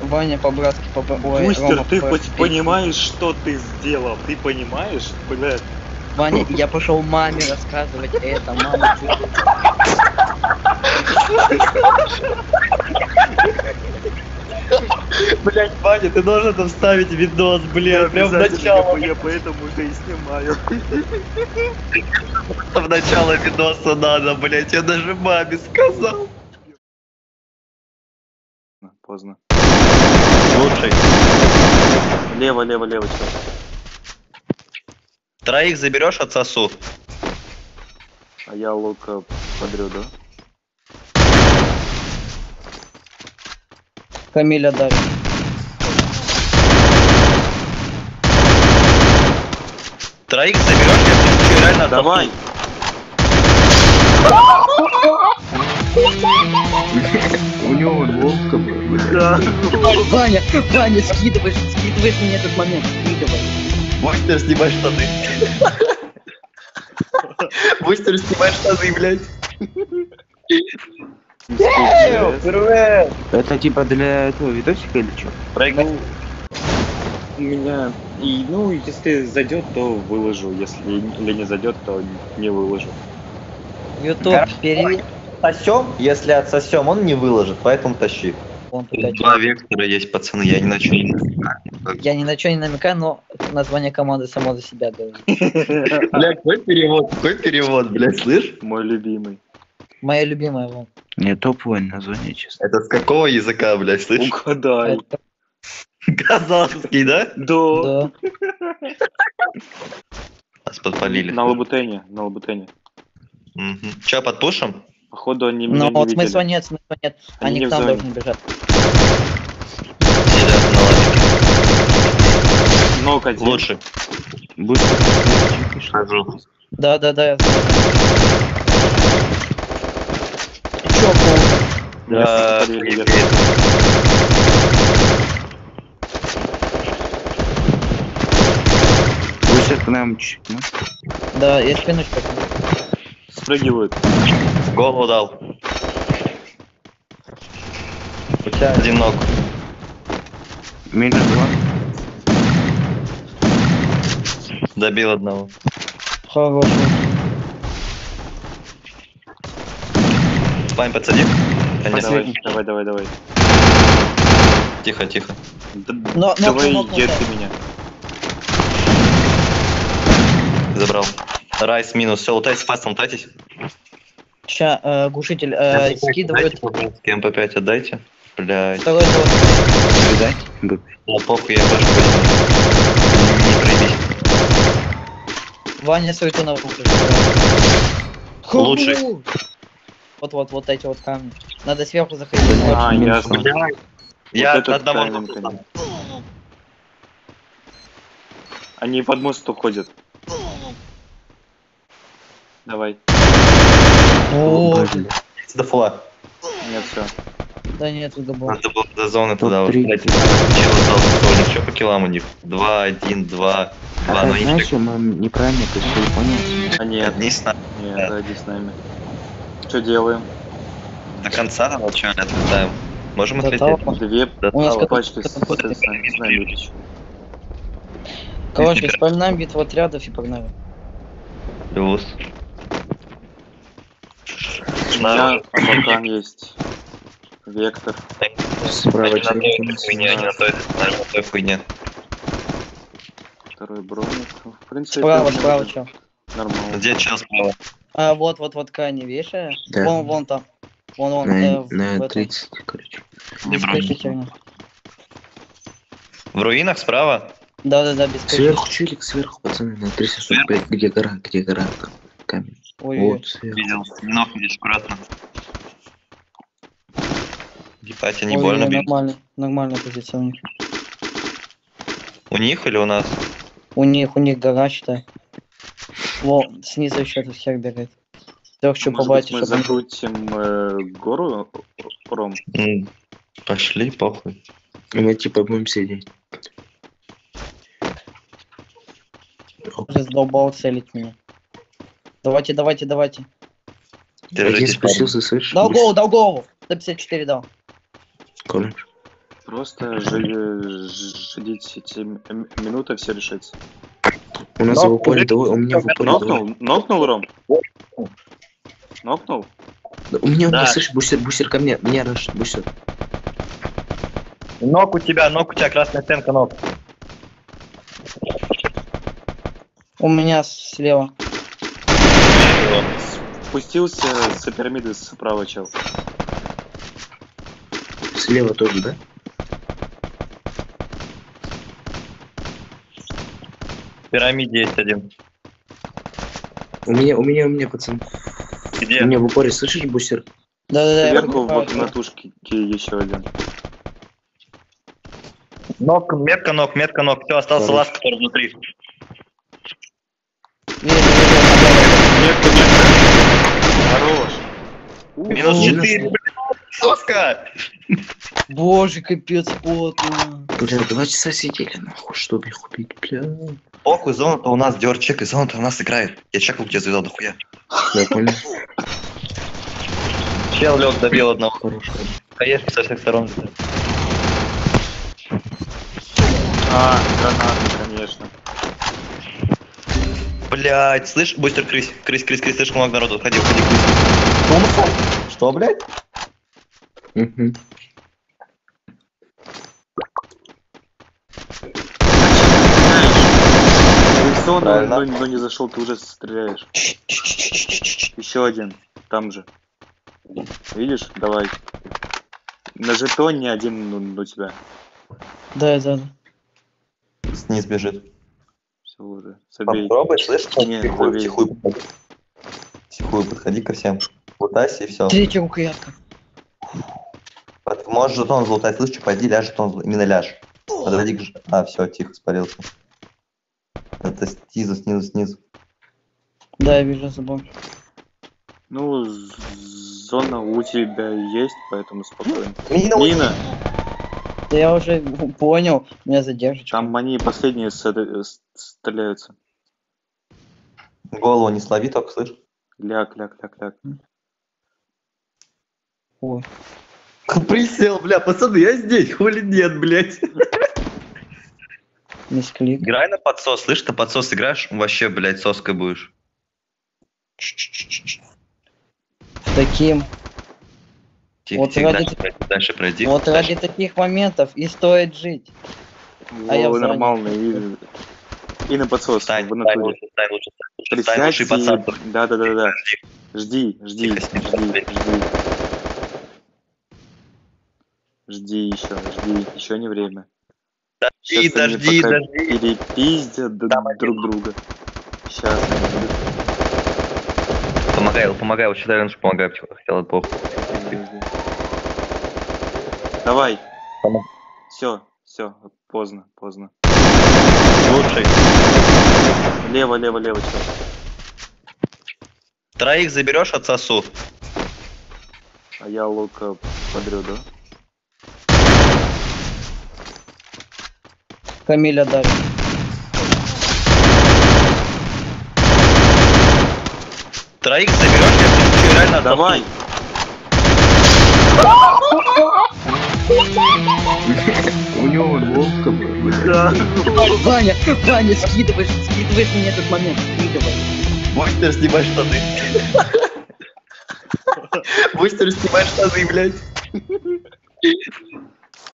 Ваня по-братски, по Ой, Бустер, Рома ты хоть понимаешь, что ты сделал? Ты понимаешь? Блядь. Ваня, я пошел маме рассказывать это, мама. Блять, Ваня, ты должен там вставить видос, блин, прям в начало, Я, я поэтому уже и снимаю. в начало видоса надо, блять, я даже маме сказал. Поздно. Лучший. Лево, лево, лево? Троих заберешь от сосу? А я лука подрю, да? Камиля дарит. Троих заберешь, я реально Давай! У него ловко было. Да. Ваня, Ваня, скидываешь, скидываешь мне этот момент, скидывай. Бустер, снимай штаны. Бустер, снимай штаны, блядь. Это типа для этого видосика или что? Ну, у меня... И, ну, если зайдет, то выложу. Если или не зайдет, то не выложу. Ютуб, переведи. Сосем, если отсосем, он не выложит, поэтому тащи. Вон туда Два вектора есть, пацаны, я ни на что не Я ни на что не намекаю, но название команды само за себя говорит. Бля, какой перевод, какой перевод, блядь, слышь? Мой любимый. Моя любимая вон. Не топовое название, честно. Это с какого языка, блядь, слышь? Угадай. Это- Казахский, да? Да. Нас подпалили. На лабутене, на лабутене. Мгм. Чё, подпушим? Походу они меня Но не вот видели. смысла нет, смысла нет. Они Они не к нам должны бежать. Ног один. Лучше. Быстро. Хожу. Да, да, да. Чё, пол? Да, к нам чуть, ну. Да, я спину чпокну. Спрыгивают. Голову дал. У тебя один ног. Минус два. Добил одного. Хороший. Спайн подсади. Давай, давай, давай, давай. Тихо, тихо. Да- Но- давай, нокнул, нокнул, ед да. ты меня. Забрал. Райс минус. Все, лутайтесь, фастом лутайтесь. Ща, э, глушитель э, скидывают. МП5 отдайте. Блядь. Второй. Видать? Ну, похуй, я башку. Не проебись. Ваня свою на Лучший. Вот, вот, вот эти вот камни. Надо сверху заходить. А, ясно. Я Вот этот одного. Они под мост уходят. Давай. О, Блин. До фула. Нет, все. да нет, тут был. Надо было до зоны туда вот. Блядь, Чел остался, что по килам у них? Два, один, два. Два, А но знаешь, мы неправильно пришли, понял? А нет, одни с нами. нет, да, иди с нами. Что делаем? До конца надо что не отлетаем. Можем До отлететь? того. Две До У нас пачки с, с, с, с нами. Короче, вспоминаем битву отрядов и погнали. Плюс. У меня абакан есть. Вектор. Справа на той, на той хуйне. Второй броник. В принципе, Справа, справа, чё. Нормально. Где чел справа? А, вот, вот, вот крайне вешая. Да. Вон, вон там. Вон, вон. э, На, в- на в этом. 30, короче. Не Без херня. В руинах справа? Да-да-да, без крыши. Сверху, челик, сверху, пацаны, на 345, где гора, где гора, камень. Ой, Вот. Видел. Ног видишь аккуратно. Ебать, они ой, больно бьют. нормально, нормальная позиция у них. У них или у нас? У них, у них гора, считай. Вон, снизу еще тут хер бегает. Трех что быть, мы чтобы... закрутим э, гору, Ром? М, Пошли, похуй. Мы типа будем сидеть. Уже задолбал целить меня. Давайте, давайте, давайте. Один Держитесь, парни. спустился, слышишь? Дал голову, дал голову. 154 дал. Колледж. Просто жи- ждите эти м- м- минуты, все решится. У нас Но в упоре уже- двое, у меня в упоре двое. Нокнул? Нокнул, Ром? Нокнул? Да У меня, у меня, Да. слышь, бусер, бусер ко мне, мне раш, бусер. Ног у тебя, ног у тебя, красная стенка, ног. У меня слева. Спустился с пирамиды справа, чел. Слева тоже, да? В пирамиде есть один. У меня, у меня, у меня, пацан. Где? У меня в упоре, слышишь, бусер? Да-да-да, я Сверху вот на тушке еще один. Ног, метка ног, метка ног. Все, остался Хорош. лаз, который внутри. Вижу, вижу, Метка, метка. Хорош. У, Минус Минус 4, блин, соска! Боже, капец, плотно. Бля, два часа сидели, нахуй, чтобы их убить, бля. Похуй, зона-то у нас дер чек, и зона-то у нас играет. Я чекал, где завел дохуя. Я понял. Чел лег, добил одного. Хорош, хорош. Хаешки со всех сторон. А, гранаты, конечно. Блять, слышь, бустер крысь, крысь, крысь, крысь, слишком много народу. Ходи, ходи, крысь. Что, блядь? Мгм. Лицо, но, но- но не зашел, ты уже стреляешь. Еще один, там же. Видишь? Давай. На жетоне один ну, у тебя. Да, да, да. Сниз бежит. Все уже. Забей. Попробуй, слышь, Не, тихую, забей. тихую подходи. Тихую подходи ко всем. Лутайся и все. Третья рукоятка. Можешь жетон залутать, слышь, пойди ляжь жетон, зал- именно ляжь. Подойди к ж- А, все, тихо, испарился. Это снизу, снизу, снизу. Да, я вижу забор. Ну, зона у тебя есть, поэтому спокойно. Мина, Мина, Да я уже понял, меня задержка. там они последние э, стреляются. Голову не слови, только слышь. Ляг, ляг, ляг, ляг. Ой. Присел, бля, пацаны, я здесь, хули нет, блядь. Мисклик. Играй на подсос, слышь, ты подсос играешь, вообще, блядь, соской будешь. С таким. Тихо, Вот тихо, ради дальше, пройди, дальше пройди. Вот дальше. ради таких моментов и стоит жить. А я нормально. И, и на подсос. Встань, в натуре. лучше, встань лучше, лучше, встань лучше, пацан. Да, да, да, да. Жди, жди, Тихо, жди, тихо, жди. Жди еще, жди. Еще не время. Дожди, они дожди, пока дожди. Перепиздят Там друг друга. Сейчас. Помогай, помогай, вот считай, что помогай, почему хотел, это плохо. Давай. Все, все, поздно, поздно. Лучший. Лево, лево, лево, чё. Троих заберешь от сосу. А я лука подрю, да? Камиля дали. Троих заберешь, я включу реально Давай. У него волка, бля. Ваня, Ваня, скидываешь, скидываешь мне этот момент, скидывай. Бустер, снимай штаны. Бустер, снимай штаны, блядь.